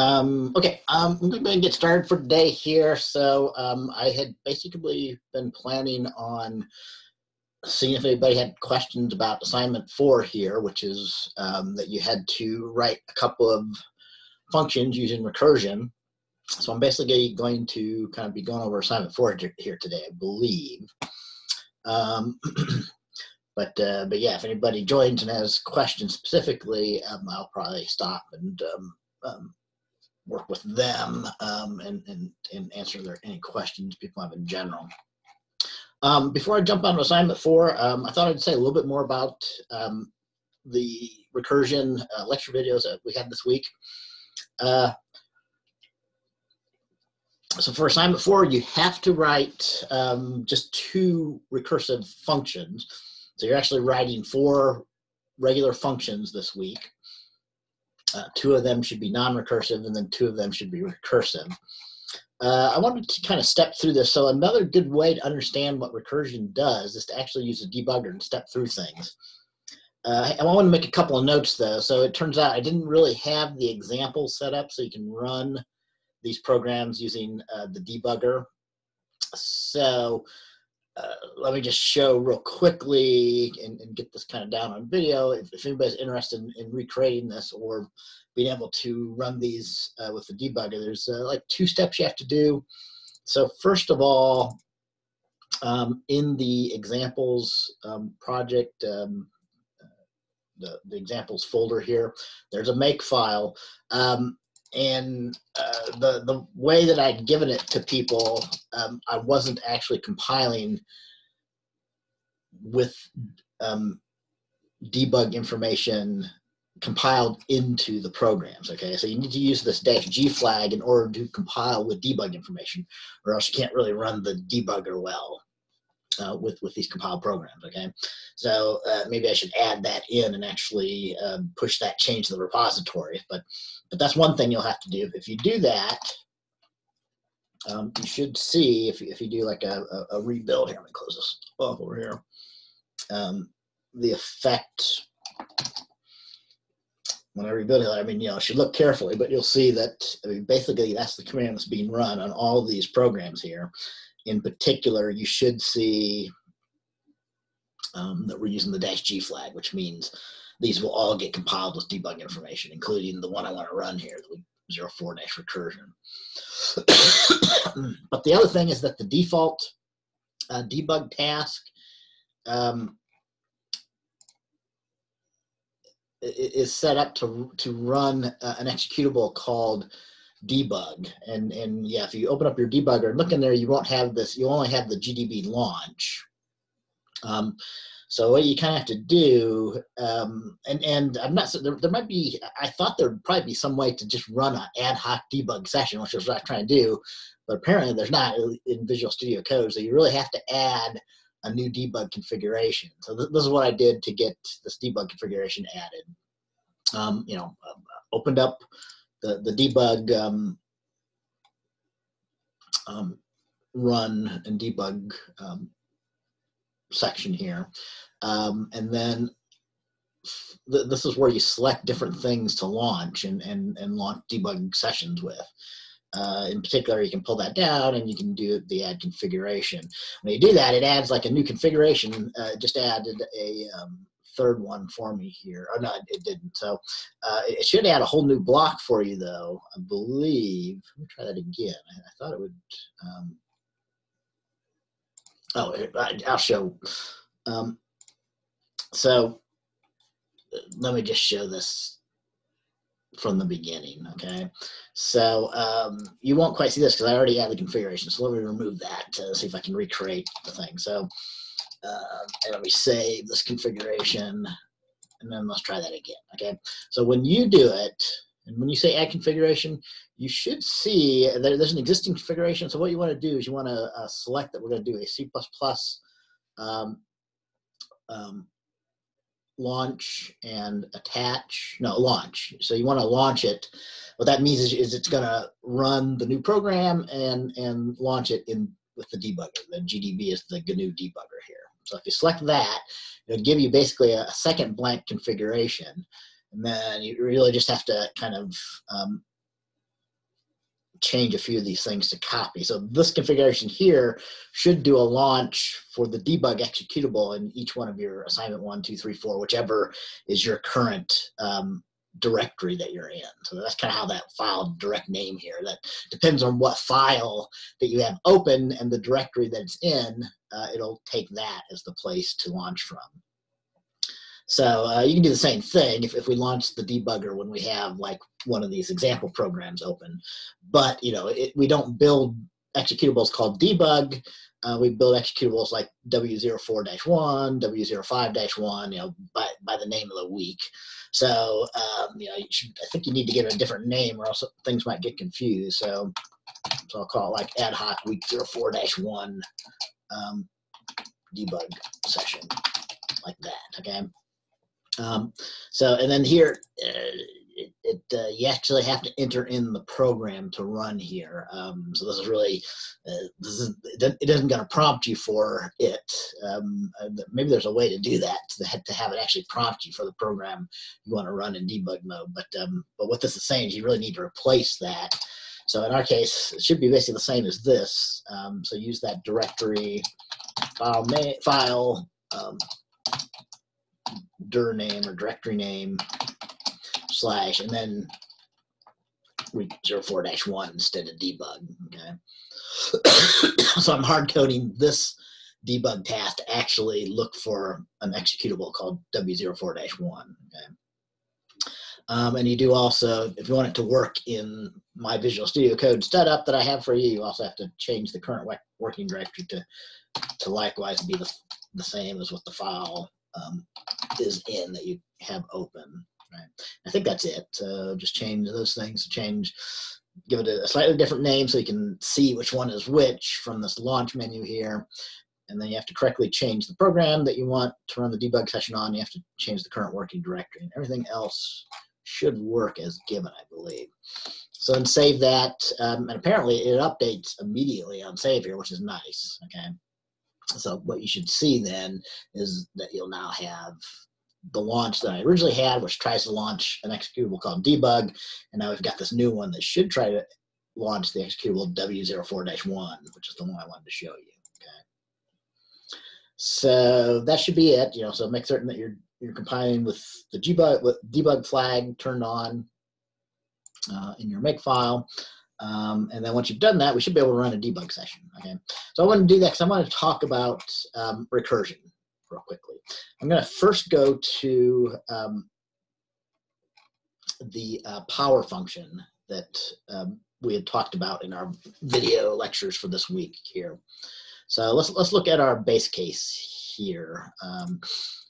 Um, okay, um, I'm going to get started for today here. So um, I had basically been planning on seeing if anybody had questions about assignment four here, which is um, that you had to write a couple of functions using recursion. So I'm basically going to kind of be going over assignment four here today, I believe. Um, but uh, but yeah, if anybody joins and has questions specifically, um, I'll probably stop and um, um, work with them um, and, and, and answer their any questions people have in general. Um, before I jump on assignment four, um, I thought I'd say a little bit more about um, the recursion uh, lecture videos that we had this week. Uh, so for assignment four, you have to write um, just two recursive functions. So you're actually writing four regular functions this week. Uh, two of them should be non-recursive, and then two of them should be recursive. Uh, I wanted to kind of step through this. So another good way to understand what recursion does is to actually use a debugger and step through things. Uh, I want to make a couple of notes though. So it turns out I didn't really have the example set up so you can run these programs using uh, the debugger. So uh, let me just show real quickly and, and, get this kind of down on video. If, if anybody's interested in, in, recreating this or being able to run these uh, with the debugger, there's uh, like two steps you have to do. So first of all, um, in the examples um, project, um, uh, the, the examples folder here, there's a make file. Um, and uh, the the way that I'd given it to people, um, I wasn't actually compiling with um, debug information compiled into the programs. Okay, so you need to use this dash G flag in order to compile with debug information, or else you can't really run the debugger well uh, with with these compiled programs. Okay, so uh, maybe I should add that in and actually uh, push that change to the repository. But but that's one thing you'll have to do. If you do that, um, you should see if if you do like a, a, a rebuild here. Let me close this off over here. Um, the effect when I rebuild it, I mean, you know, should look carefully, but you'll see that I mean, basically that's the command that's being run on all these programs here in particular, you should see um, that we're using the dash G flag, which means these will all get compiled with debug information, including the one I want to run here, the 04 dash recursion. but the other thing is that the default uh, debug task um, is set up to, to run uh, an executable called debug. And, and yeah, if you open up your debugger and look in there, you won't have this, you only have the GDB launch. Um, so what you kind of have to do, um, and, and I'm not, there, there might be, I thought there'd probably be some way to just run an ad hoc debug session, which is what I'm trying to do, but apparently there's not in Visual Studio Code. So you really have to add a new debug configuration. So th this is what I did to get this debug configuration added. Um, you know, uh, opened up the, the debug um, um, run and debug um, section here. Um, and then th this is where you select different things to launch and, and, and launch debug sessions with. Uh, in particular, you can pull that down and you can do the add configuration. When you do that, it adds like a new configuration. Uh, just added a um, third one for me here. Oh no, it didn't. So uh, it should add a whole new block for you though, I believe. Let me try that again. I, thought it would. Um, oh, I, I'll show. Um, so let me just show this from the beginning, okay? So um, you won't quite see this because I already have the configuration. So let me remove that to see if I can recreate the thing. So uh, and let me save this configuration and then let's try that again okay? So when you do it and when you say add configuration you should see there, there's an existing configuration. So what you want to do is you want to uh, select that we're going to do a C++ um, um, launch and attach no launch. So you want to launch it. What that means is, is it's going to run the new program and and launch it in with the debugger. The gdb is the gnu debugger here so if you select that, it'll give you basically a, second blank configuration. And then you really just have to kind of um, change a few of these things to copy. So this configuration here should do a launch for the debug executable in each one of your assignment one, two, three, four, whichever is your current um, directory that you're in. So that's kind of how that file direct name here. That depends on what file that you have open and the directory that it's in, uh, it'll take that as the place to launch from. So uh, you can do the same thing if, if we launch the debugger when we have like one of these example programs open. But you know, it, we don't build executables called debug. Uh, we build executables like W04-1, W05-1, you know, by, by the name of the week. So, um, you know, you should, I think you need to give it a different name or else things might get confused. So, so I'll call it like ad hoc week 04-1 um, debug session like that, okay? Um, so, and then here, uh, it, it uh, you actually have to enter in the program to run here. Um, so this is really, uh, this is, it doesn't going to prompt you for it. Um, maybe there's a way to do that to, to have it actually prompt you for the program you want to run in debug mode. But um, but what this is saying is you really need to replace that. So in our case, it should be basically the same as this. Um, so use that directory file, file um, dir name or directory name slash and then we 04 dash 1 instead of debug okay so i'm hard coding this debug task to actually look for an executable called W04 dash 1. okay um, and you do also, if you want it to work in my Visual Studio Code setup that I have for you, you also have to change the current working directory to, to likewise be the, the same as what the file um, is in that you have open. Right. I think that's it. Uh, just change those things. Change, give it a, a slightly different name so you can see which one is which from this launch menu here. And then you have to correctly change the program that you want to run the debug session on. You have to change the current working directory. And everything else should work as given, I believe. So then save that. Um, and apparently it updates immediately on save here, which is nice. Okay. So what you should see then is that you'll now have the launch that I originally had, which tries to launch an executable called debug, and now we've got this new one that should try to launch the executable W04-1, which is the one I wanted to show you. Okay. So that should be it. You know, so make certain that you're you're compiling with the debug with debug flag turned on uh, in your make file. Um, and then once you've done that, we should be able to run a debug session. Okay. So I want to do that because I want to talk about um, recursion real quickly. I'm going to first go to um, the uh, power function that um, we had talked about in our video lectures for this week here. So let's let's look at our base case here, um,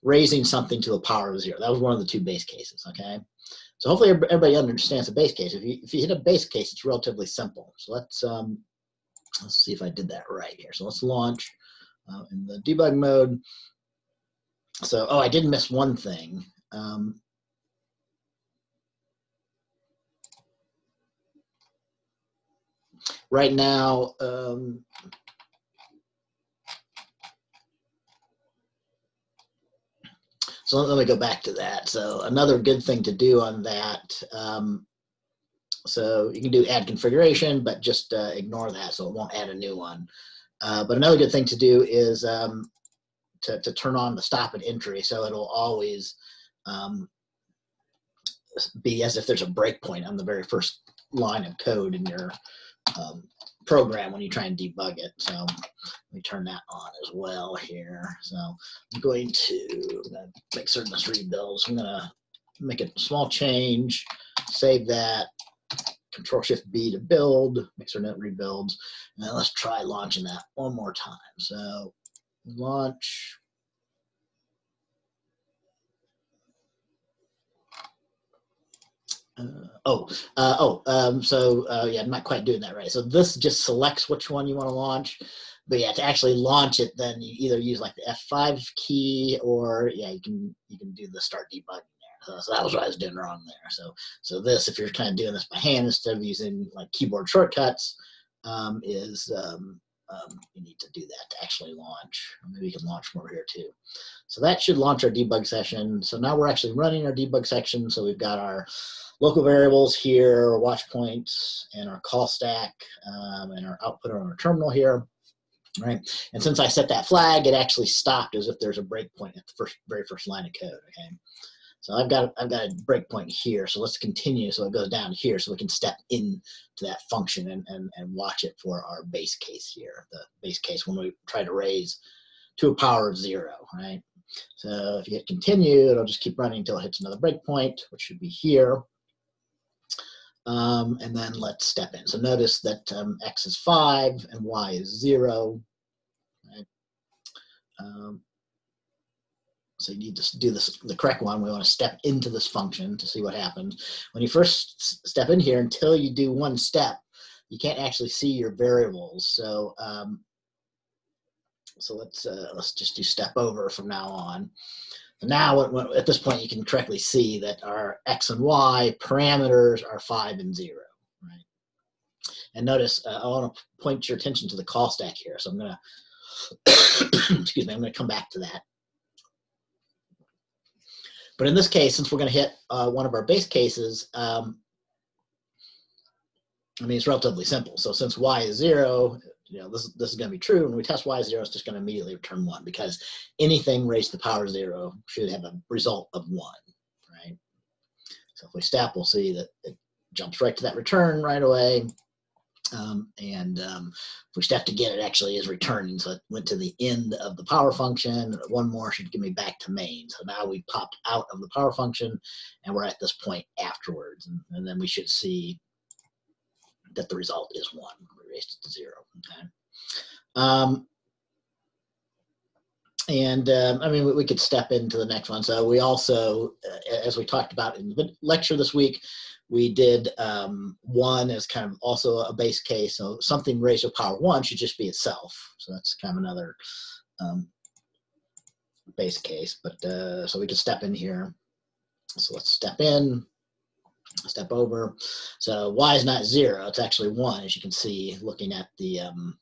raising something to the power of zero. That was one of the two base cases. Okay, so hopefully everybody understands the base case. If you if you hit a base case, it's relatively simple. So let's um, let's see if I did that right here. So let's launch uh, in the debug mode. So, oh, I did miss one thing. Um, right now, um, so let me go back to that. So another good thing to do on that, um, so you can do add configuration, but just uh, ignore that so it won't add a new one. Uh, but another good thing to do is um, to, to turn on the stop and entry so it'll always um, be as if there's a breakpoint on the very first line of code in your um, program when you try and debug it. So let me turn that on as well here. So I'm going to make certain this rebuilds. I'm gonna make a small change, save that, Control Shift B to build, make certain it rebuilds, and let's try launching that one more time. So launch. Uh, oh, uh, oh, um, so uh, yeah, I'm not quite doing that right. So this just selects which one you want to launch, but yeah, to actually launch it, then you either use like the F5 key or yeah, you can you can do the start debugging there. So, so that was what I was doing wrong there. So so this, if you're kind of doing this by hand instead of using like keyboard shortcuts, um, is um, um, you need to do that to actually launch. Maybe you can launch more here too. So that should launch our debug session. So now we're actually running our debug section. So we've got our local variables here, watch points, and our call stack, um, and our output on our terminal here. Right, and since I set that flag, it actually stopped as if there's a breakpoint at the first, very first line of code. Okay, so I've got I've got a breakpoint here. So let's continue. So it goes down here, so we can step in to that function and, and and watch it for our base case here. The base case when we try to raise to a power of zero. Right. So if you hit continue, it'll just keep running until it hits another breakpoint, which should be here. Um, and then let's step in. So notice that um, x is 5 and y is 0. Right? Um, so you need to do this the correct one. We want to step into this function to see what happens. When you first step in here, until you do one step, you can't actually see your variables. So um, so let's uh, let's just do step over from now on. Now, at this point, you can correctly see that our x and y parameters are 5 and 0. Right? And notice, uh, I want to point your attention to the call stack here. So I'm to, excuse me, I'm to come back to that. But in this case, since we're going to hit uh, one of our base cases, um, I mean, it's relatively simple. So since y is 0, you know, this, this is going to be true. When we test y is zero, it's just going to immediately return one because anything raised to the power zero should have a result of one, right? So if we step, we'll see that it jumps right to that return right away. Um, and um, we step again, it actually is returning. So it went to the end of the power function. One more should give me back to main. So now we popped out of the power function and we're at this point afterwards. And, and then we should see that the result is one We raised it to zero. Okay. Um, and um, I mean, we, we, could step into the next one. So we also, uh, as we talked about in the lecture this week, we did um, one as kind of also a base case. So something raised to power one should just be itself. So that's kind of another um, base case. But uh, so we can step in here. So let's step in step over. So y is not zero, it's actually one, as you can see, looking at the um,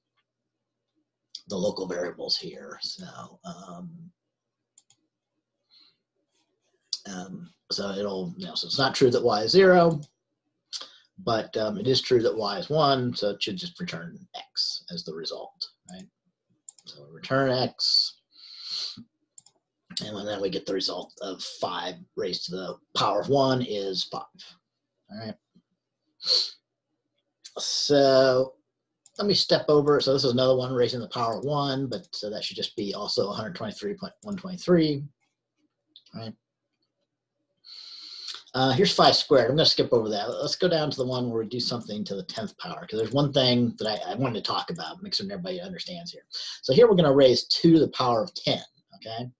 the local variables here. So um, um, so it'll, you know, so it's not true that y is zero, but um, it is true that y is one, so it should just return x as the result, right? So return x, and then we get the result of 5 raised to the power of 1 is 5. All right. So let me step over. So this is another one raising the power of 1, but so that should just be also 123.123. All right. Uh, here's 5 squared. I'm going to skip over that. Let's go down to the one where we do something to the 10th power, because there's one thing that I, I wanted to talk about, make sure everybody understands here. So here we're going to raise 2 to the power of 10, okay?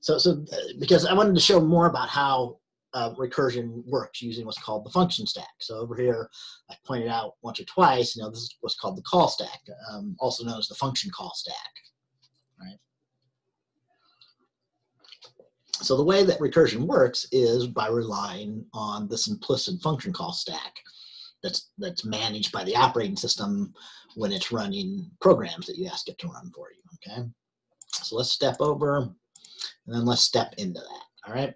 So, so uh, because I wanted to show more about how uh, recursion works using what's called the function stack. So over here, I pointed out once or twice, you know, this is what's called the call stack, um, also known as the function call stack, right? So the way that recursion works is by relying on this implicit function call stack that's, that's managed by the operating system when it's running programs that you ask it to run for you, okay? So let's step over and then let's step into that, all right?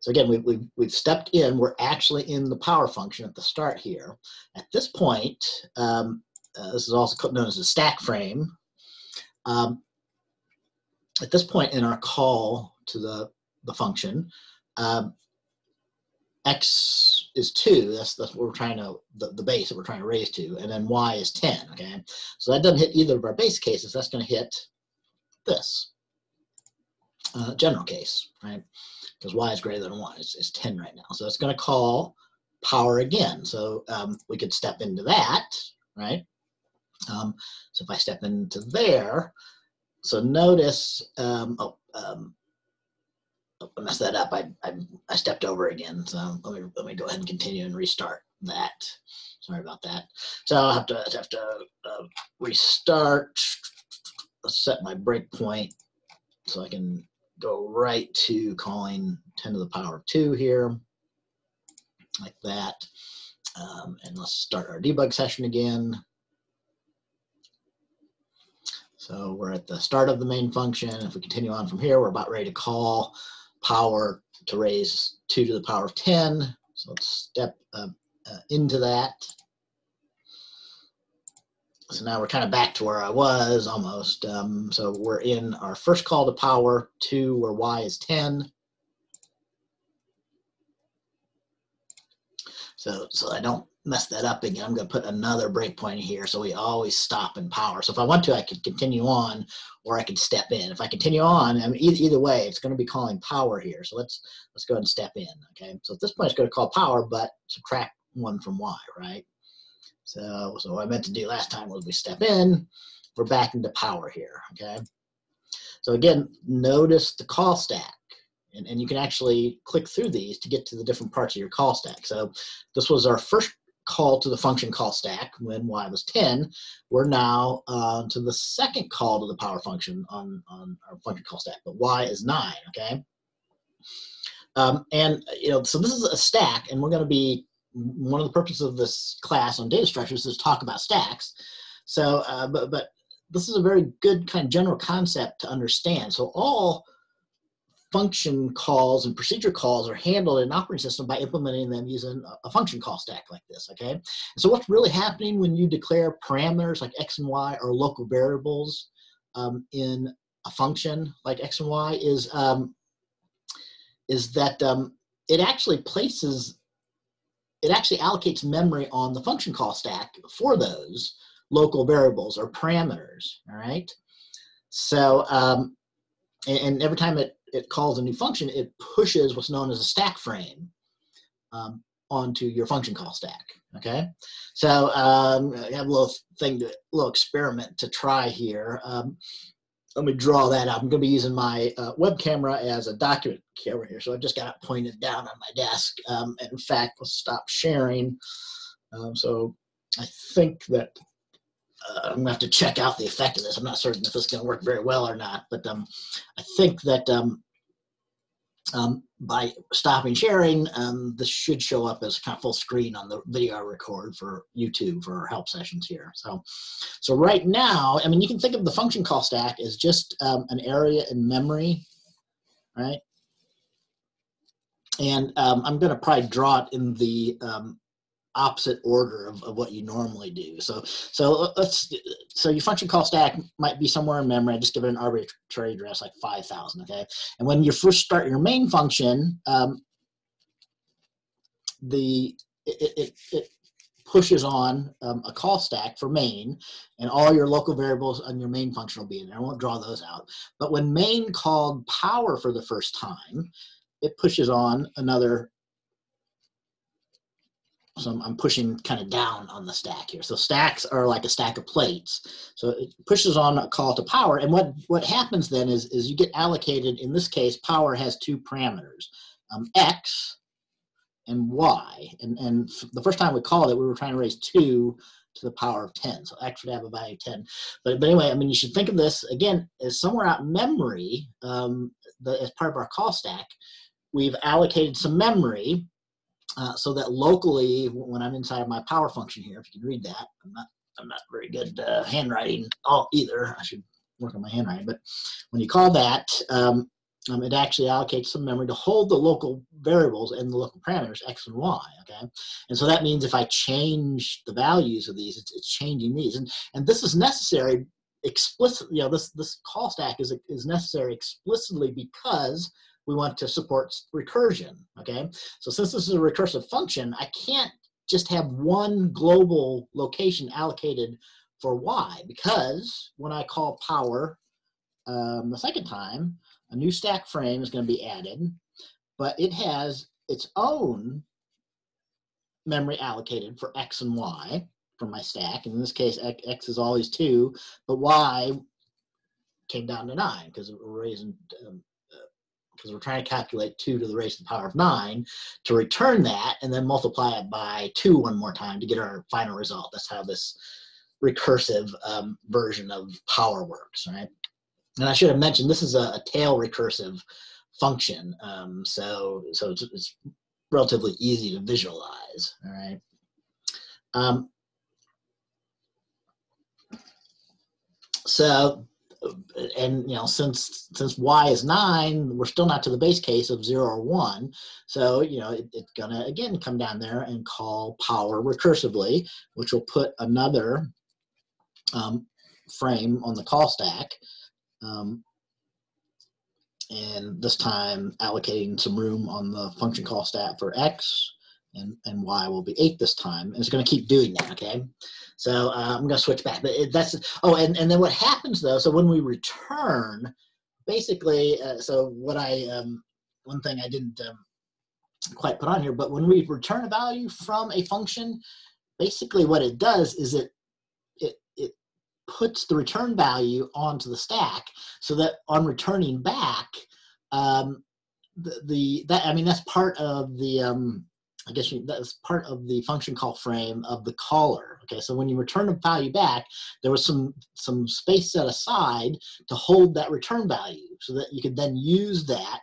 So again, we, we, we've stepped in, we're actually in the power function at the start here. At this point, um, uh, this is also known as a stack frame. Um, at this point in our call to the, the function, um, x is 2, that's, that's what we're trying to, the, the base that we're trying to raise to, and then y is 10, okay? So that doesn't hit either of our base cases, that's gonna hit this uh, general case, right? Because y is greater than 1. It's, it's 10 right now. So it's going to call power again. So um, we could step into that, right? Um, so if I step into there, so notice, um, oh, um, messed that up. I, I, I stepped over again. So let me, let me go ahead and continue and restart that. Sorry about that. So I'll have to, have to uh, restart. Let's set my breakpoint so I can go right to calling 10 to the power of 2 here, like that. Um, and let's start our debug session again. So we're at the start of the main function. If we continue on from here, we're about ready to call power to raise 2 to the power of 10. So let's step uh, uh, into that. So now we're kind of back to where I was almost. Um, so we're in our first call to power, 2 where y is 10. So, so I don't mess that up again. I'm going to put another breakpoint here so we always stop in power. So if I want to, I could continue on or I could step in. If I continue on, I mean, either, either way, it's going to be calling power here. So let's let's go ahead and step in. Okay. So at this point, it's going to call power, but subtract one from y, right? So, so what I meant to do last time was we step in, we're back into power here. Okay. So again, notice the call stack. And, and you can actually click through these to get to the different parts of your call stack. So this was our first call to the function call stack when y was 10. We're now uh, to the second call to the power function on, on our function call stack, but y is 9, okay? Um, and, you know, so this is a stack, and we're going to be, one of the purposes of this class on data structures is talk about stacks. So, uh, but, but this is a very good kind of general concept to understand. So all function calls and procedure calls are handled in an operating system by implementing them using a function call stack like this, okay? So what's really happening when you declare parameters like x and y or local variables um, in a function like x and y is, um, is that um, it actually places, it actually allocates memory on the function call stack for those local variables or parameters, all right? So, um, and, and every time it it calls a new function, it pushes what's known as a stack frame um, onto your function call stack. Okay, so um, I have a little thing, to, a little experiment to try here. Um, let me draw that out. I'm going to be using my uh, web camera as a document camera here, so I just got it pointed down on my desk. Um, in fact, let's stop sharing. Um, so I think that uh, I'm gonna have to check out the effect of this. I'm not certain if this is gonna work very well or not, but um, I think that um, um, by stopping sharing, um, this should show up as kind of full screen on the video I record for YouTube for our help sessions here. So, so right now, I mean, you can think of the function call stack as just um, an area in memory, right? And um, I'm going to probably draw it in the opposite order of, of what you normally do. So so let's so your function call stack might be somewhere in memory. I just give it an arbitrary address like 5,000. Okay, and when you first start your main function, um, the it, it, it pushes on um, a call stack for main, and all your local variables on your main function will be in there. I won't draw those out. But when main called power for the first time, it pushes on another so I'm, I'm pushing kind of down on the stack here. So stacks are like a stack of plates. So it pushes on a call to power. And what, what happens then is, is you get allocated, in this case, power has two parameters, um, X and Y. And, and the first time we called it, we were trying to raise two to the power of 10. So X would have a value of 10. But, but anyway, I mean, you should think of this, again, as somewhere out memory, um, the, as part of our call stack, we've allocated some memory uh, so that locally, when I'm inside of my power function here, if you can read that, I'm not, I'm not very good uh, handwriting all either. I should work on my handwriting. But when you call that, um, um, it actually allocates some memory to hold the local variables and the local parameters x and y. Okay, and so that means if I change the values of these, it's, it's changing these, and and this is necessary explicitly. You know, this this call stack is is necessary explicitly because we want to support recursion, okay? So since this is a recursive function, I can't just have one global location allocated for y because when I call power um, the second time, a new stack frame is going to be added, but it has its own memory allocated for x and y from my stack. In this case, x is always 2, but y came down to 9 because we're raising um, because we're trying to calculate 2 to the raised to the power of 9 to return that and then multiply it by 2 one more time to get our final result. That's how this recursive um, version of power works, right? And I should have mentioned this is a, a tail recursive function, um, so so it's, it's, relatively easy to visualize, all right? Um, so and you know since since y is 9 we're still not to the base case of 0 or 1 so you know it, it's gonna again come down there and call power recursively which will put another um, frame on the call stack. Um, and this time allocating some room on the function call stack for x and, and y will be 8 this time and it's going to keep doing that okay? So uh, i'm going to switch back but it, that's oh and, and then what happens though so when we return basically uh, so what i um, one thing i didn't um, quite put on here but when we return a value from a function basically what it does is it it it puts the return value onto the stack so that on returning back um, the, the that i mean that's part of the um, I guess you, that's part of the function call frame of the caller. Okay, so when you return a value back, there was some some space set aside to hold that return value, so that you could then use that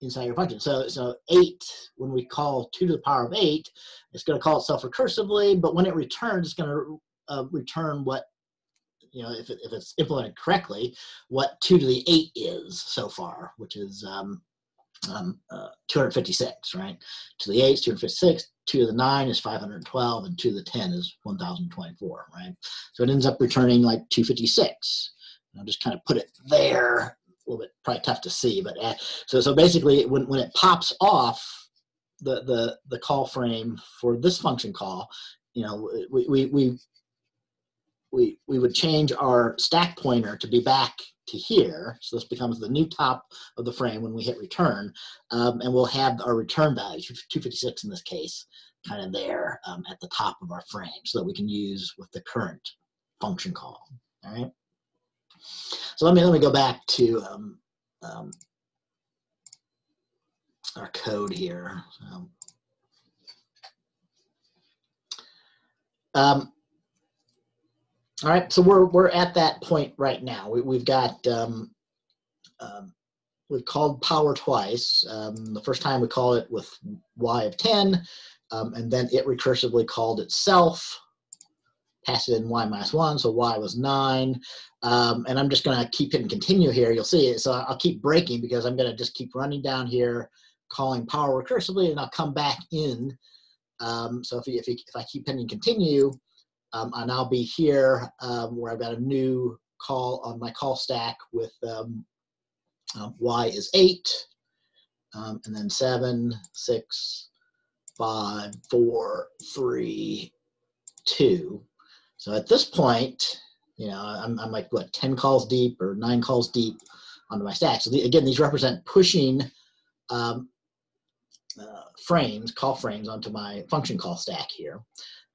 inside your function. So so eight, when we call two to the power of eight, it's going to call itself recursively, but when it returns, it's going to uh, return what you know if, it, if it's implemented correctly, what two to the eight is so far, which is um, um, uh, 256, right? To the 8 is 256, 2 to the 9 is 512, and 2 to the 10 is 1024, right? So it ends up returning like 256. I'll just kind of put it there, a little bit probably tough to see, but uh, so so basically when, when it pops off the, the, the call frame for this function call, you know, we, we, we, we, we would change our stack pointer to be back to here. So this becomes the new top of the frame when we hit return. Um, and we'll have our return value, 256 in this case, kind of there um, at the top of our frame so that we can use with the current function call. All right. So let me let me go back to um, um our code here. Um, all right, so we're we're at that point right now. We, have got um, um, we've called power twice. Um, the first time we called it with y of 10, um, and then it recursively called itself, passed it in y minus 1, so y was 9. Um, and I'm just going to keep hitting continue here. You'll see it. So I'll keep breaking because I'm going to just keep running down here, calling power recursively, and I'll come back in. Um, so if, if, if I keep hitting continue, um, and I'll be here um, where I've got a new call on my call stack with um, um Y is eight, um, and then seven, six, five, four, three, two. So at this point, you know, I'm, I'm like what, 10 calls deep or nine calls deep onto my stack. So the, again, these represent pushing um, uh, frames, call frames onto my function call stack here.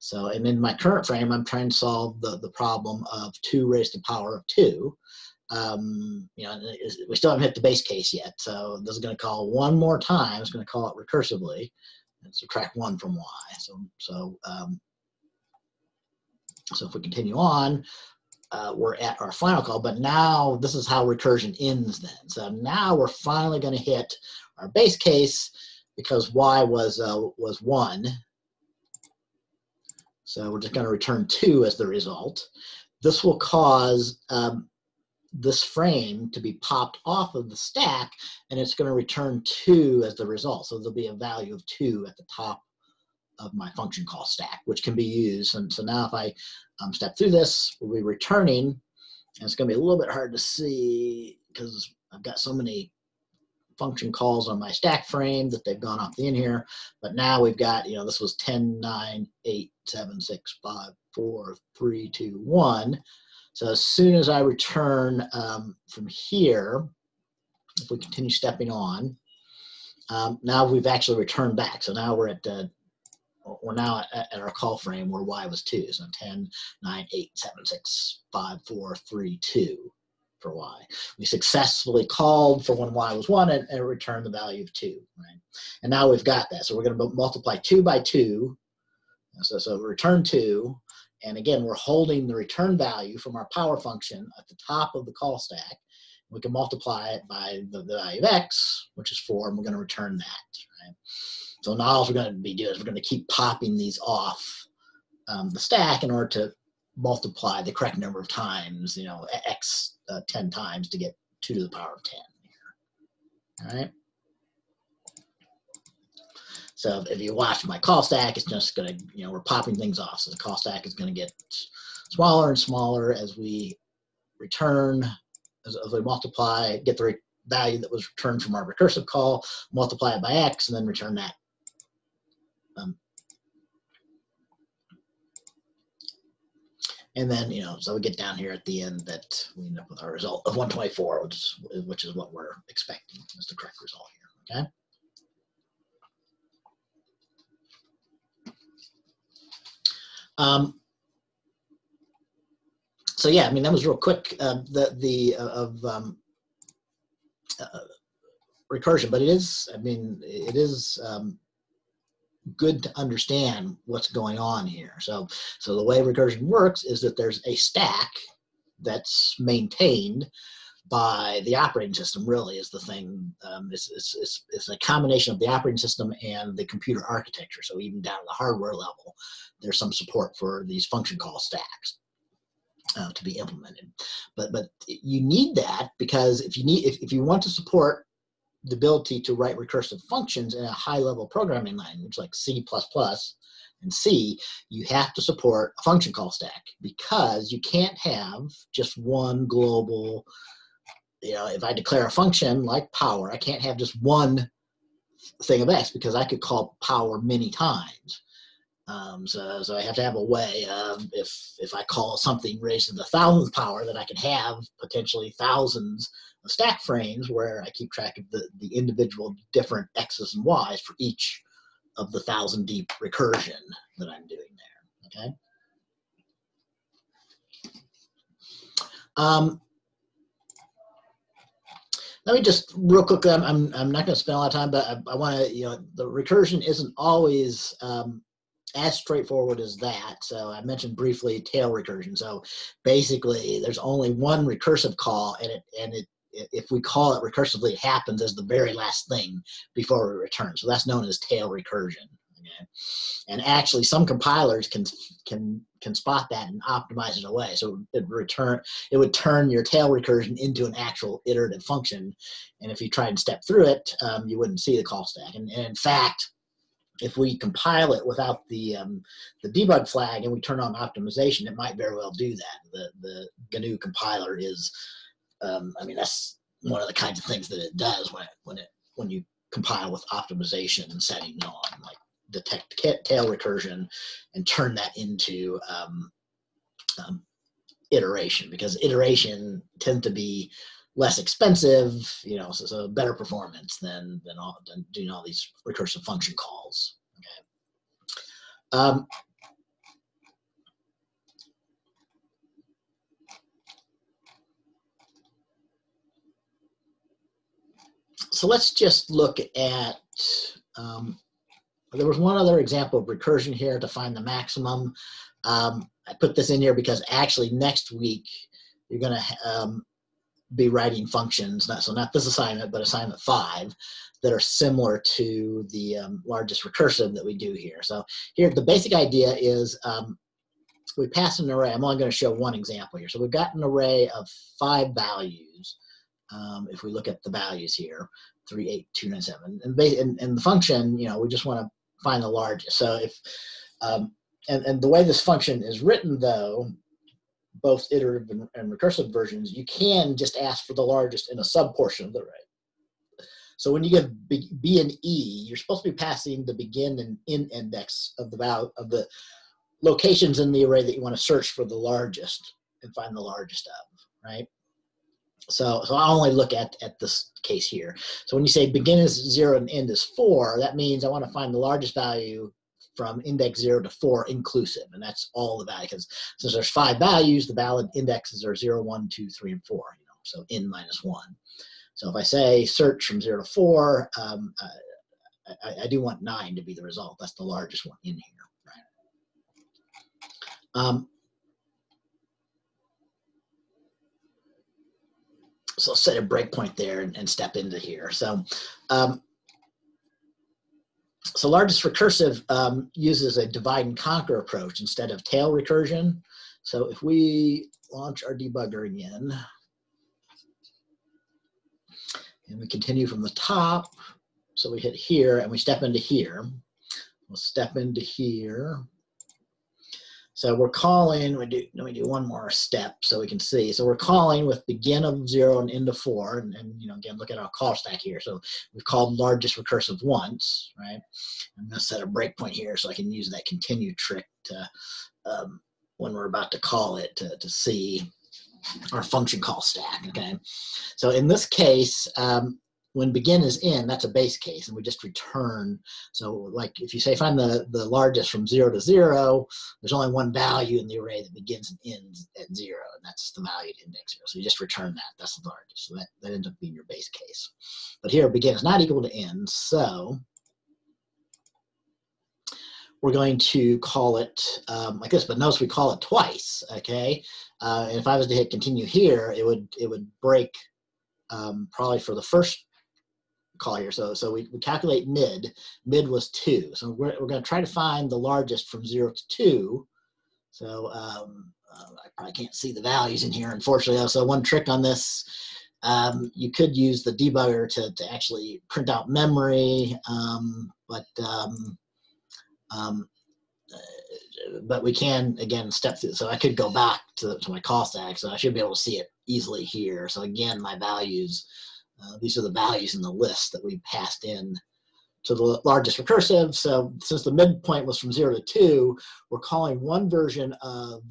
So, and in my current frame, I'm trying to solve the, the problem of 2 raised to the power of 2. Um, you know, we still haven't hit the base case yet. So this is going to call one more time. It's going to call it recursively and subtract 1 from y. So, so, um, so if we continue on, uh, we're at our final call, but now this is how recursion ends then. So now we're finally going to hit our base case because y was, uh, was 1 so we're just going to return 2 as the result. This will cause um, this frame to be popped off of the stack, and it's going to return 2 as the result. So there'll be a value of 2 at the top of my function call stack, which can be used. And so now if I um, step through this, we'll be returning, and it's going to be a little bit hard to see because I've got so many function calls on my stack frame that they've gone off the in here. But now we've got, you know, this was 10, 9, 8, 7, 6, 5, 4, 3, 2, 1. So as soon as I return um, from here, if we continue stepping on, um, now we've actually returned back. So now we're at, uh, we're now at, at, our call frame where y was 2. So 10, 9, 8, 7, 6, 5, 4, 3, 2 for y. We successfully called for when y was 1 and, and returned the value of 2. Right? And now we've got that. So we're going to multiply 2 by 2. So, so return 2. And again, we're holding the return value from our power function at the top of the call stack. We can multiply it by the, the value of x, which is 4, and we're going to return that. Right? So now all we're going to be doing is we're going to keep popping these off um, the stack in order to multiply the correct number of times, you know, x uh, 10 times to get 2 to the power of 10. All right. So if you watch my call stack, it's just going to, you know, we're popping things off. So the call stack is going to get smaller and smaller as we return, as, as we multiply, get the value that was returned from our recursive call, multiply it by x, and then return that. Um, and then, you know, so we get down here at the end that we end up with our result of 124, which is, which is what we're expecting is the correct result here, okay? Um, so yeah, I mean that was real quick. Uh, the the uh, of um, uh, recursion, but it is. I mean, it is um, good to understand what's going on here. So so the way recursion works is that there's a stack that's maintained by the operating system really is the thing um, it's, it's, it's, it's, a combination of the operating system and the computer architecture so even down to the hardware level there's some support for these function call stacks uh, to be implemented but but you need that because if you need if, if you want to support the ability to write recursive functions in a high level programming language like c++ and C, you have to support a function call stack because you can't have just one global you know, if I declare a function like power, I can't have just one thing of x because I could call power many times. Um, so, so I have to have a way of if if I call something raised to the thousandth power that I can have potentially thousands stack frames where I keep track of the, the individual different x's and y's for each of the thousand deep recursion that I'm doing there. Okay. Um, let me just real quick. I'm I'm, I'm not going to spend a lot of time, but I, I want to you know the recursion isn't always um, as straightforward as that. So I mentioned briefly tail recursion. So basically, there's only one recursive call, and it and it if we call it recursively, it happens as the very last thing before we return. So that's known as tail recursion. Okay? And actually, some compilers can can can spot that and optimize it away. So it return it would turn your tail recursion into an actual iterative function. And if you try and step through it, um, you wouldn't see the call stack. And, and, in fact, if we compile it without the um, the debug flag and we turn on optimization, it might very well do that. The the GNU compiler is, um, I mean, that's one of the kinds of things that it does when it, when it when you compile with optimization and setting on, like detect tail recursion and turn that into um, um, iteration because iteration tends to be less expensive, you know, so, so better performance than than, all, than doing all these recursive function calls. Okay. Um, so let's just look at um, there was one other example of recursion here to find the maximum. Um, I put this in here because actually next week you're going to um, be writing functions, not, so not this assignment, but assignment five, that are similar to the um, largest recursive that we do here. So here, the basic idea is um, we pass an array. I'm only going to show one example here. So we've got an array of five values. Um, if we look at the values here, three, eight, two, nine, seven, and, and, and the function, you know, we just want to find the largest. So if, um, and, and the way this function is written though, both iterative and, and recursive versions, you can just ask for the largest in a sub portion of the array. So when you give B, B, and E, you're supposed to be passing the begin and end index of the of the locations in the array that you want to search for the largest and find the largest of, right? So, so I only look at, at this case here. So when you say begin is zero and end is four, that means I want to find the largest value from index zero to four inclusive, and that's all the value. Because since there's five values, the valid indexes are zero, one, two, three, and four. You know, so n minus one. So if I say search from zero to four, um, I, I, do want nine to be the result. That's the largest one in here. Right. Um, so I'll set a breakpoint there and, and, step into here. So, um, so largest recursive um, uses a divide and conquer approach instead of tail recursion. So if we launch our debugger again, and we continue from the top, so we hit here and we step into here. We'll step into here. So we're calling, we do, let me do one more step so we can see. So we're calling with begin of zero and end of four. And, and you know, again, look at our call stack here. So we've called largest recursive once, right? I'm gonna set a breakpoint here so I can use that continue trick to, um, when we're about to call it to, to see our function call stack, okay? So in this case, um, when begin is in, that's a base case, and we just return. So like if you say find the, the largest from zero to zero, there's only one value in the array that begins and ends at zero, and that's the value at index zero. So you just return that, that's the largest. So that, that ends up being your base case. But here begin is not equal to end, so we're going to call it um, like this, but notice we call it twice, okay? Uh, and if I was to hit continue here, it would it would break um, probably for the first call here. So, so we, we calculate mid. Mid was two. So we're, we're going to try to find the largest from zero to two. So um, uh, I probably can't see the values in here, unfortunately. So one trick on this, um, you could use the debugger to, to actually print out memory, um, but um, um, uh, but we can again step through. So I could go back to, to my call stack, so I should be able to see it easily here. So again, my values uh, these are the values in the list that we passed in to the largest recursive. So since the midpoint was from zero to two, we're calling one version of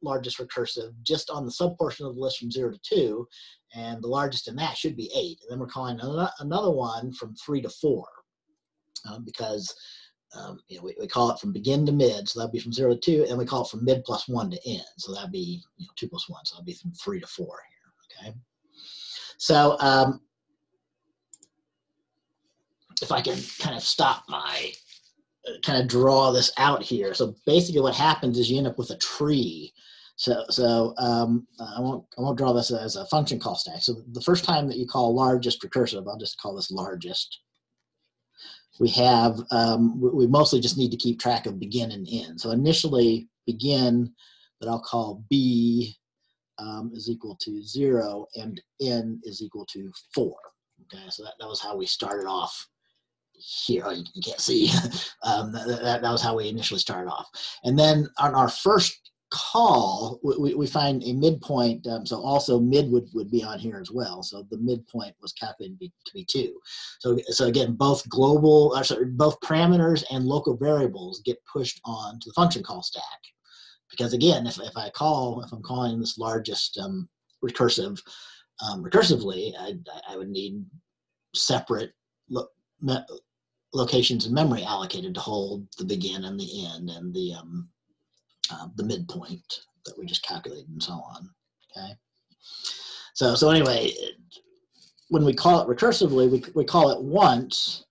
largest recursive just on the subportion of the list from zero to two, and the largest in that should be eight. And then we're calling another one from three to four um, because um, you know, we, we call it from begin to mid, so that'd be from zero to two, and we call it from mid plus one to end, so that'd be you know, two plus one, so that'd be from three to four here, okay? So um, if I can kind of stop my, kind of draw this out here. So basically what happens is you end up with a tree. So, so um, I, won't, I won't draw this as a function call stack. So the first time that you call largest recursive, I'll just call this largest. We have, um, we mostly just need to keep track of begin and end. So initially begin that I'll call B um, is equal to zero and N is equal to four. Okay, so that, that was how we started off here oh, you, can't see. Um, that, that, that, was how we initially started off. And then on our first call we, we find a midpoint um, so also mid would, would be on here as well. So the midpoint was calculated to be, two. So so again both global or sorry, both parameters and local variables get pushed on to the function call stack. Because again if, if i call if i'm calling this largest um, recursive um, recursively I, I would need separate locations in memory allocated to hold the begin and the end and the um, uh, the midpoint that we just calculated and so on. Okay. So so anyway, when we call it recursively, we we call it once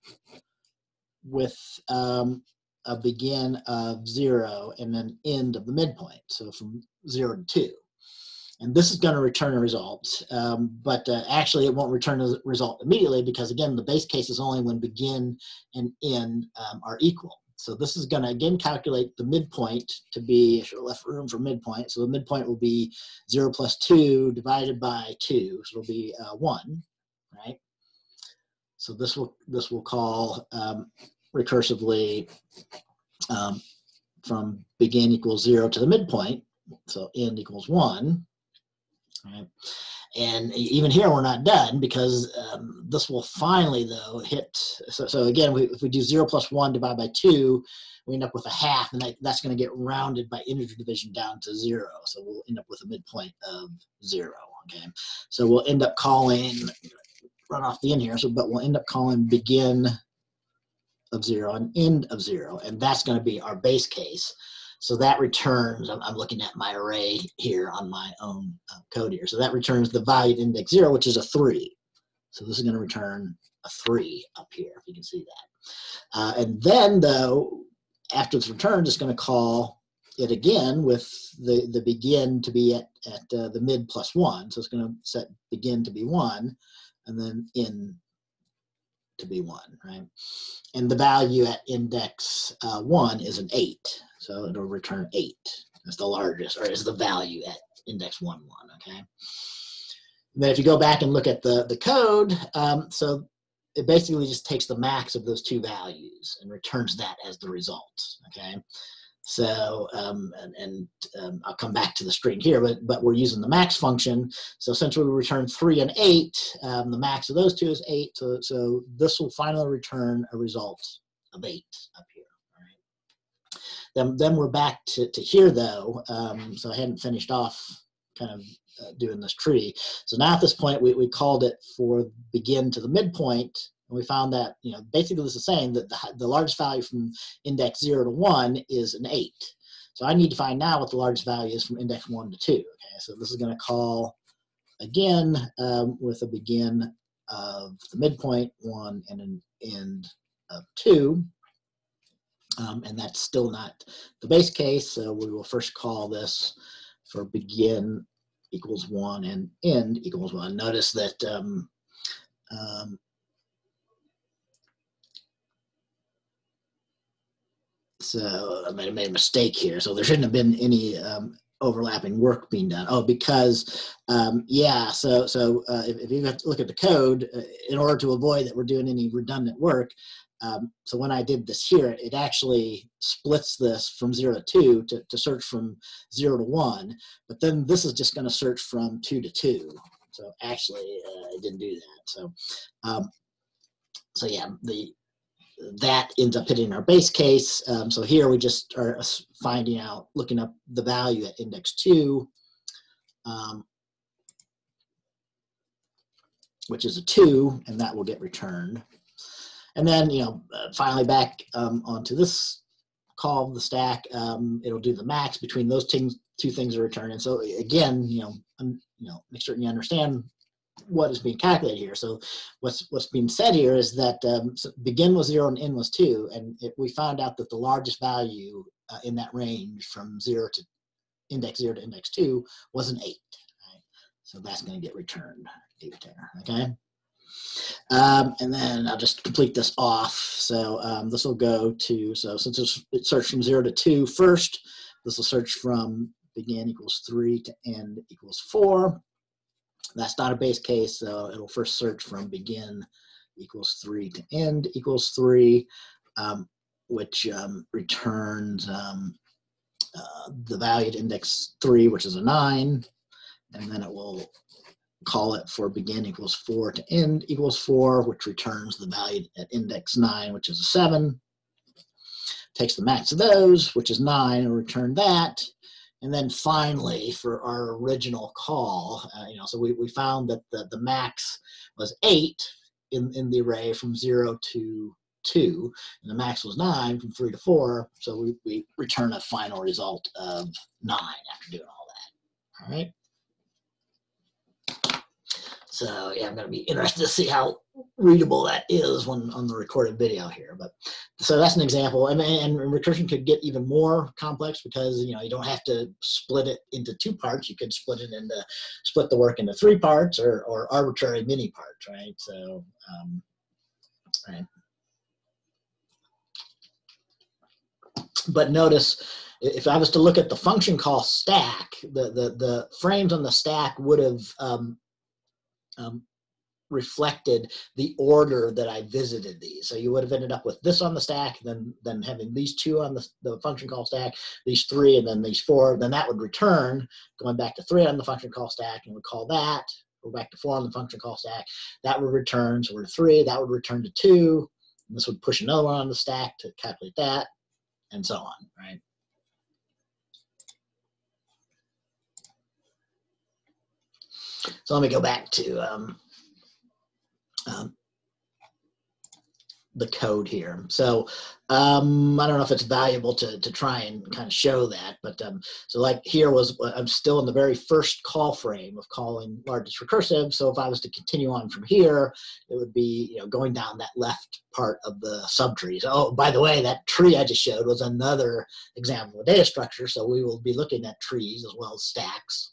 with um, a begin of zero and then end of the midpoint. So from zero to two and this is going to return a result. Um, but uh, actually, it won't return a result immediately because, again, the base case is only when begin and end um, are equal. So this is going to, again, calculate the midpoint to be, I should have left room for midpoint. So the midpoint will be 0 plus 2 divided by 2. So it'll be uh, 1, right? So this will, this will call um, recursively um, from begin equals 0 to the midpoint. So end equals 1 Right? And even here, we're not done because um, this will finally, though, hit. So, so again, we, if we do 0 plus 1 divided by 2, we end up with a half, and that, that's going to get rounded by integer division down to 0. So we'll end up with a midpoint of 0. Okay, so we'll end up calling, run off the end here, so but we'll end up calling begin of 0 and end of 0, and that's going to be our base case. So that returns, I'm, I'm looking at my array here on my own uh, code here. So that returns the value index zero, which is a three. So this is gonna return a three up here, if you can see that. Uh, and then though, after it's returned, it's gonna call it again with the, the begin to be at, at uh, the mid plus one. So it's gonna set begin to be one and then in to be one, right? And the value at index uh, one is an eight. So it'll return eight. It's the largest, or is the value at index 1, 1, okay? And then if you go back and look at the, the code, um, so it basically just takes the max of those two values and returns that as the result, okay? So, um, and, and um, I'll come back to the string here, but, but we're using the max function. So since we return three and eight, um, the max of those two is eight. So, so this will finally return a result of eight up here. Then, then we're back to, to here though. Um, so I hadn't finished off kind of uh, doing this tree. So now at this point, we, we called it for begin to the midpoint and we found that, you know, basically this is saying that the, the largest value from index 0 to 1 is an 8. So I need to find now what the largest value is from index 1 to 2. Okay, so this is going to call again um, with a begin of the midpoint 1 and an end of 2. Um, and that's still not the base case, so we will first call this for begin equals 1 and end equals 1. Notice that um, um, So I made, made a mistake here. So there shouldn't have been any um, overlapping work being done. Oh, because um, yeah. So so uh, if, if, you have to look at the code uh, in order to avoid that we're doing any redundant work. Um, so when I did this here, it actually splits this from zero to two to, to search from zero to one. But then this is just going to search from two to two. So actually, uh, it didn't do that. So um, so yeah, the that ends up hitting our base case. Um, so here we just are finding out, looking up the value at index two, um, which is a two, and that will get returned. And then, you know, uh, finally back um, onto this call of the stack, um, it'll do the max between those things, two things are returned. And so again, you know, you know, make certain you understand what is being calculated here. So what's what's being said here is that um, so begin was zero and end was two, and it, we found out that the largest value uh, in that range from zero to index zero to index two was an eight. Right? So that's going to get returned eight there. Okay. Um, and then I'll just complete this off. So um, this will go to, so since it searched from zero to two first, this will search from begin equals three to end equals four. That's not a base case, so it'll first search from begin equals three to end equals three, um, which um, returns um, uh, the value at index three, which is a nine, and then it will call it for begin equals four to end equals four, which returns the value at index nine, which is a seven. Takes the max of those, which is nine, and return that. And then finally, for our original call, uh, you know, so we, we found that the, the max was eight in, in the array from zero to two, and the max was nine from three to four. So we, we return a final result of nine after doing all that. All right. So yeah, I'm going to be interested to see how readable that is when on the recorded video here. But so that's an example. And, and recursion could get even more complex because you know you don't have to split it into two parts. You could split it into split the work into three parts or or arbitrary mini parts, right? So um, right. But notice if I was to look at the function call stack, the, the, the frames on the stack would have um, um, reflected the order that I visited these. So you would have ended up with this on the stack, then then having these two on the, the function call stack, these three, and then these four. Then that would return going back to three on the function call stack, and we call that. Go back to four on the function call stack. That would return. So we're to three. That would return to two. And this would push another one on the stack to calculate that, and so on. Right. So let me go back to um, um, the code here. So um, I don't know if it's valuable to, to try and kind of show that, but um, so like here was, I'm still in the very first call frame of calling largest recursive. So if I was to continue on from here, it would be, you know, going down that left part of the subtree. So, oh, by the way, that tree I just showed was another example of data structure. So we will be looking at trees as well as stacks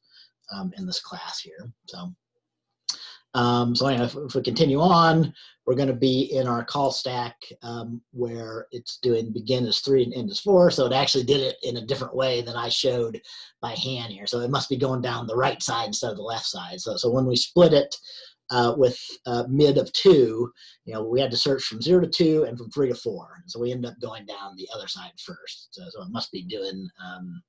um, in this class here. So, Um, so anyway, if, if, we continue on, we're going to be in our call stack um, where it's doing begin as three and end as four. So it actually did it in a different way than I showed by hand here. So it must be going down the right side instead of the left side. So, so when we split it uh, with uh, mid of two, you know, we had to search from zero to two and from three to four. So we ended up going down the other side first. So, so it must be doing um,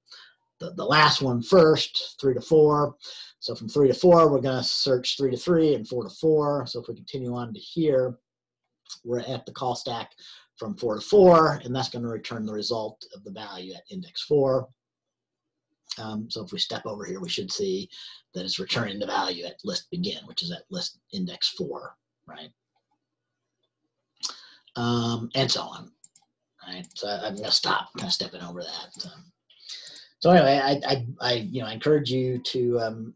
the, the last one first, three to four. So from three to four, we're going to search three to three and four to four. So if we continue on to here, we're at the call stack from four to four, and that's going to return the result of the value at index four. Um, so if we step over here, we should see that it's returning the value at list begin, which is at list index four, right? Um, and so on, right? So I'm going to stop kind of stepping over that. Um, so anyway, I, I, I, you know, I encourage you to um,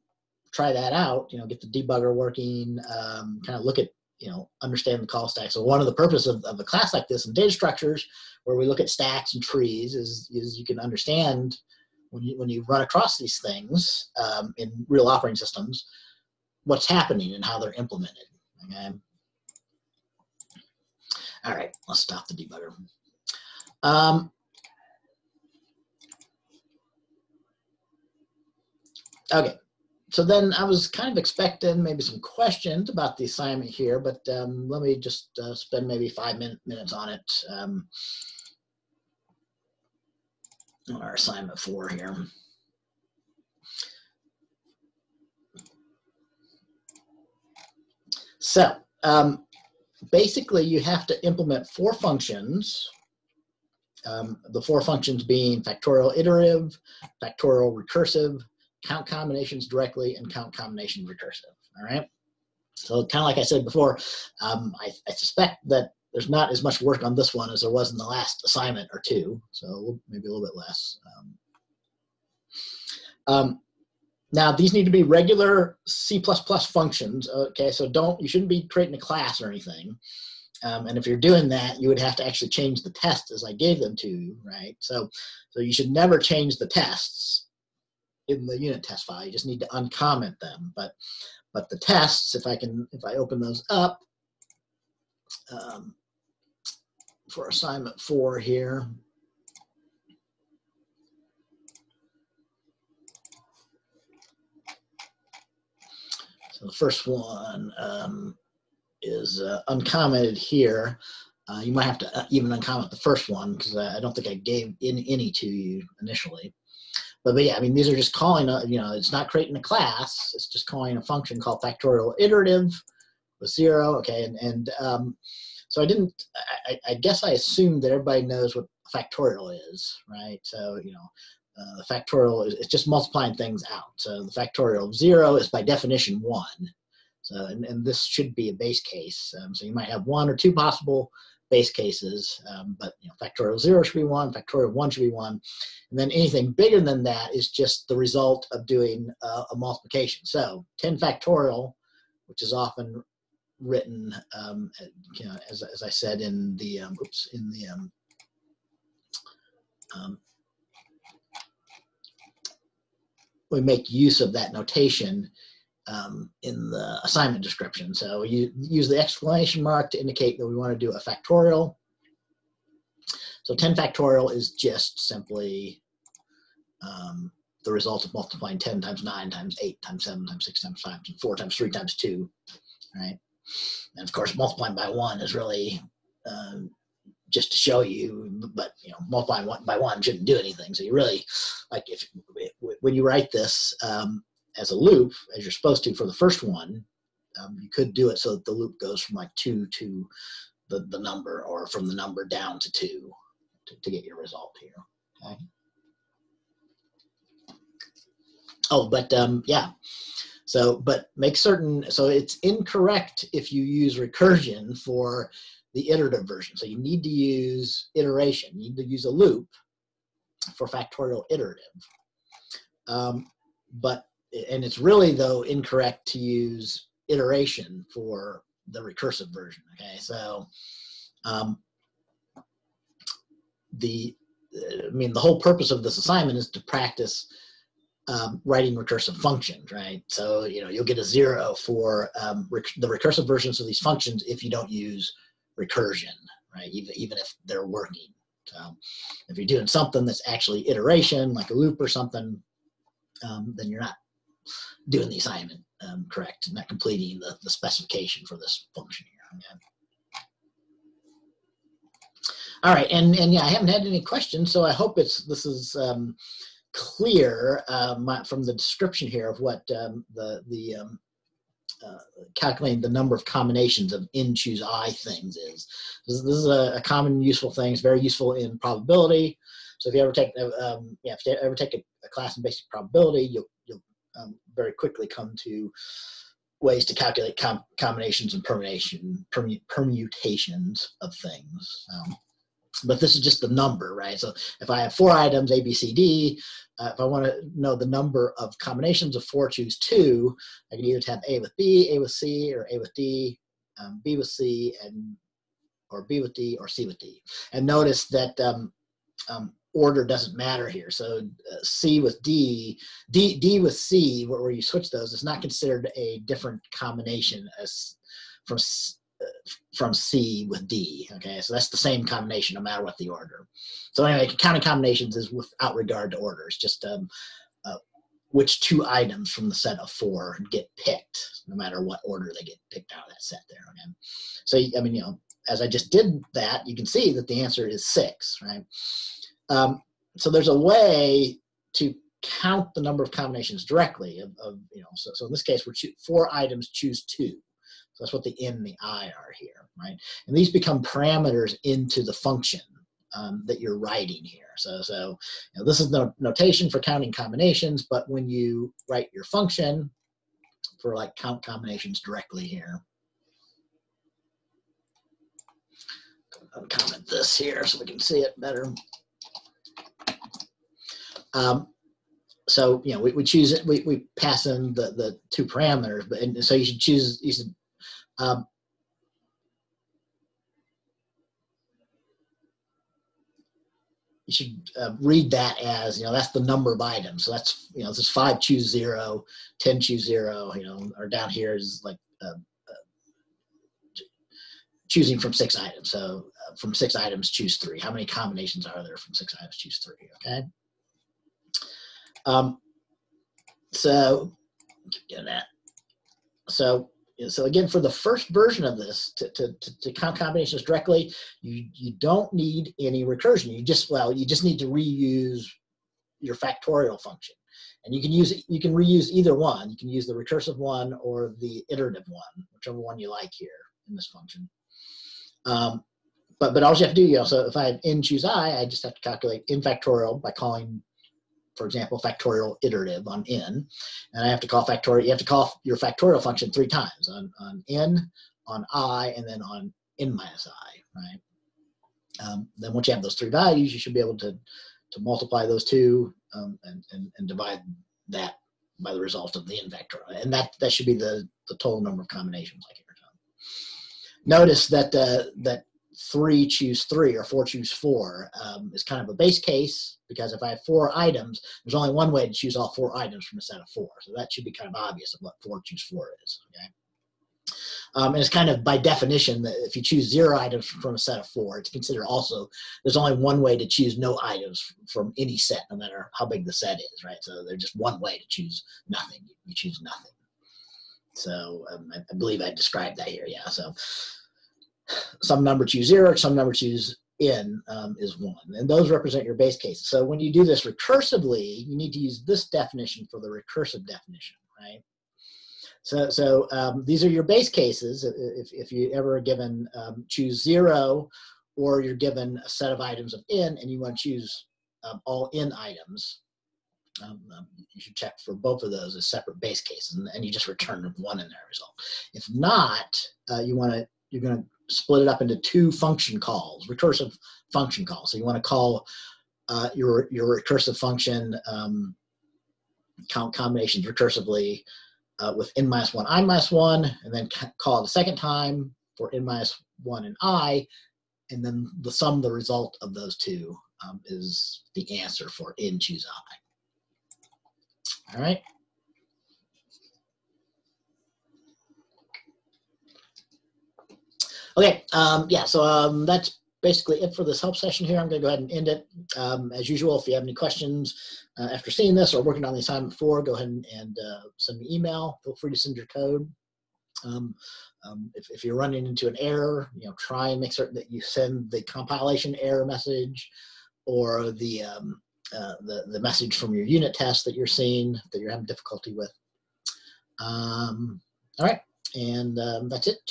try that out. You know, get the debugger working. Um, kind of look at, you know, understand the call stack. So one of the purpose of, of a class like this in data structures, where we look at stacks and trees, is is you can understand when you when you run across these things um, in real operating systems, what's happening and how they're implemented. Okay. All right, let's stop the debugger. Um, Okay, so then I was kind of expecting maybe some questions about the assignment here, but um, let me just uh, spend maybe five min minutes on it. Um, on our assignment four here. So um, basically you have to implement four functions um, the four functions being factorial iterative, factorial recursive, count combinations directly and count combinations recursive, all right? So kind of like I said before, um, I, I, suspect that there's not as much work on this one as there was in the last assignment or two, so maybe a little bit less. Um, um, now these need to be regular C++ functions, okay? So don't, you shouldn't be creating a class or anything. Um, and if you're doing that, you would have to actually change the tests as I gave them to you, right? So, so you should never change the tests in the unit test file. You just need to uncomment them. But but the tests, if I can, if I open those up um, for assignment four here. So the first one um, is uh, uncommented here. Uh, you might have to uh, even uncomment the first one because I don't think I gave in any to you initially. But, but yeah, I mean, these are just calling, a, you know, it's not creating a class. It's just calling a function called factorial iterative with zero. Okay, and, and um, so I didn't, I, I guess I assumed that everybody knows what factorial is, right? So, you know, uh, the factorial is it's just multiplying things out. So the factorial of zero is by definition one. So, and, and this should be a base case. Um, so you might have one or two possible base cases, um, but you know, factorial zero should be one, factorial one should be one, and then anything bigger than that is just the result of doing uh, a multiplication. So 10 factorial, which is often written, um, you know, as, as I said in the, um, oops, in the, um, um, we make use of that notation um, in the assignment description. So you use the exclamation mark to indicate that we want to do a factorial. So 10 factorial is just simply um, the result of multiplying 10 times 9 times 8 times 7 times 6 times 5 times 4 times 3 times 2, right? And of course, multiplying by 1 is really um, just to show you, but you know, multiplying one by 1 shouldn't do anything. So you really, like if, when you write this, um, as a loop, as you're supposed to for the first one, um, you could do it so that the loop goes from like two to the, the number or from the number down to two to, to get your result here. Okay. Oh, but um, yeah. So, but make certain, so it's incorrect if you use recursion for the iterative version. So you need to use iteration. You need to use a loop for factorial iterative. Um, but and it's really though incorrect to use iteration for the recursive version. Okay, so um, the I mean the whole purpose of this assignment is to practice um, writing recursive functions, right? So, you know, you'll get a zero for um, rec the recursive versions of these functions if you don't use recursion, right? Even, even if they're working. So if you're doing something that's actually iteration, like a loop or something, um, then you're not doing the assignment um, correct, not completing the, the specification for this function here. All right, and, and yeah, I haven't had any questions, so I hope it's this is um, clear um, from the description here of what um, the, the um, uh, calculating the number of combinations of n choose i things is. This, this is a, a, common useful thing. It's very useful in probability. So if you ever take uh, um, yeah, if you ever take a, a, class in basic probability, you'll um, very quickly come to ways to calculate com combinations and permutation permu permutations of things. Um, but this is just the number, right? So if I have four items, A, B, C, D, uh, if I want to know the number of combinations of four, choose two. I can either have A with B, A with C, or A with D, um, B with C, and or B with D, or C with D. And notice that um, um, order doesn't matter here. So uh, C with D, D, D with C, where, where you switch those, is not considered a different combination as from from C with D. Okay, so that's the same combination no matter what the order. So anyway, counting combinations is without regard to orders, just um, uh, which two items from the set of four get picked, no matter what order they get picked out of that set there. Okay, so I mean, you know, as I just did that, you can see that the answer is six, right? Um, so there's a way to count the number of combinations directly of, of you know, so, so in this case, we're four items, choose two so that's what the in and the I are here, right? And these become parameters into the function um, that you're writing here. So, so you know, this is the notation for counting combinations, but when you write your function for like count combinations directly here, I'll comment this here so we can see it better. Um, so you know we, we choose it we, we pass in the the two parameters but and so you should choose you should um, you should uh, read that as, you know, that's the number of items. So that's, you know, this is five choose zero, ten choose zero, you know, or down here is like uh, uh, choosing from six items. So uh, from six items, choose three. How many combinations are there from six items? Choose three, okay? Um, so, keep doing that. So so again, for the first version of this, to, to, to, to, count combinations directly, you, you don't need any recursion. You just, well, you just need to reuse your factorial function. And you can use you can reuse either one. You can use the recursive one or the iterative one, whichever one you like here in this function. Um, but but all you have to do, you know, so if I have n choose i, I just have to calculate n factorial by calling for example, factorial iterative on n, and I have to call factorial, you have to call your factorial function three times on, on n, on i, and then on n minus i, right? Um, then once you have those three values, you should be able to, to multiply those two um, and, and, and divide that by the result of the n factorial. And that, that should be the, the total number of combinations like here. Notice that, uh, that three choose three or four choose four um, is kind of a base case because if I have four items, there's only one way to choose all four items from a set of four. So that should be kind of obvious of what four choose four is, okay? Um, and it's kind of by definition that if you choose zero items from a set of four, it's considered also, there's only one way to choose no items from any set, no matter how big the set is, right? So there's just one way to choose nothing. You choose nothing. So um, I, I believe I described that here, yeah. So some number choose zero, some number choose in um, is one. And those represent your base cases. So when you do this recursively, you need to use this definition for the recursive definition, right? So, so um, these are your base cases. If, if you ever are given um, choose zero, or you're given a set of items of in, and you want to choose um, all in items, um, um, you should check for both of those as separate base cases, and, and you just return one in that result. If not, uh, you want to you're going to split it up into two function calls, recursive function calls. So you want to call uh, your, your recursive function um, count combinations recursively uh, with n minus 1, i minus 1, and then call it a second time for n minus 1 and i, and then the sum the result of those two um, is the answer for n choose i. All right. Okay, um, yeah, so um, that's basically it for this help session here. I'm going to go ahead and end it. Um, as usual, if you have any questions uh, after seeing this or working on the assignment before, go ahead and, uh, send me email. Feel free to send your code. Um, um, if, if, you're running into an error, you know, try and make certain that you send the compilation error message or the, um, uh, the, the message from your unit test that you're seeing that you're having difficulty with. Um, all right, and um, that's it.